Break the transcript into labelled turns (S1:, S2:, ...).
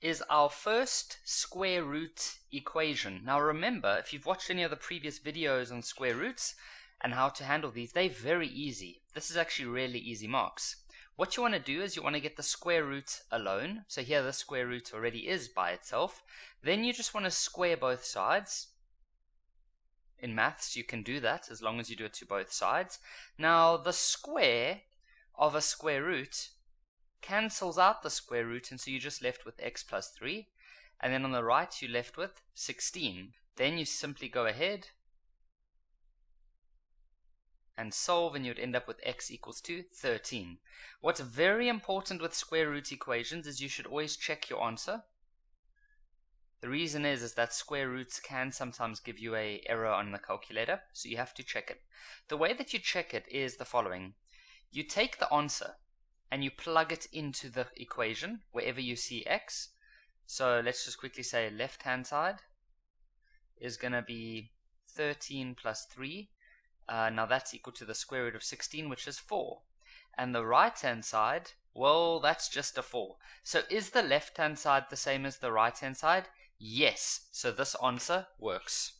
S1: is our first square root equation. Now remember, if you've watched any of the previous videos on square roots and how to handle these, they're very easy. This is actually really easy marks. What you want to do is you want to get the square root alone. So here the square root already is by itself. Then you just want to square both sides. In maths, you can do that as long as you do it to both sides. Now, the square of a square root cancels out the square root, and so you're just left with x plus 3. And then on the right, you're left with 16. Then you simply go ahead and solve, and you'd end up with x equals to 13. What's very important with square root equations is you should always check your answer. The reason is, is that square roots can sometimes give you a error on the calculator, so you have to check it. The way that you check it is the following. You take the answer, and you plug it into the equation wherever you see x. So let's just quickly say left hand side is going to be 13 plus 3. Uh, now that's equal to the square root of 16, which is 4. And the right hand side, well, that's just a 4. So is the left hand side the same as the right hand side? Yes. So this answer works.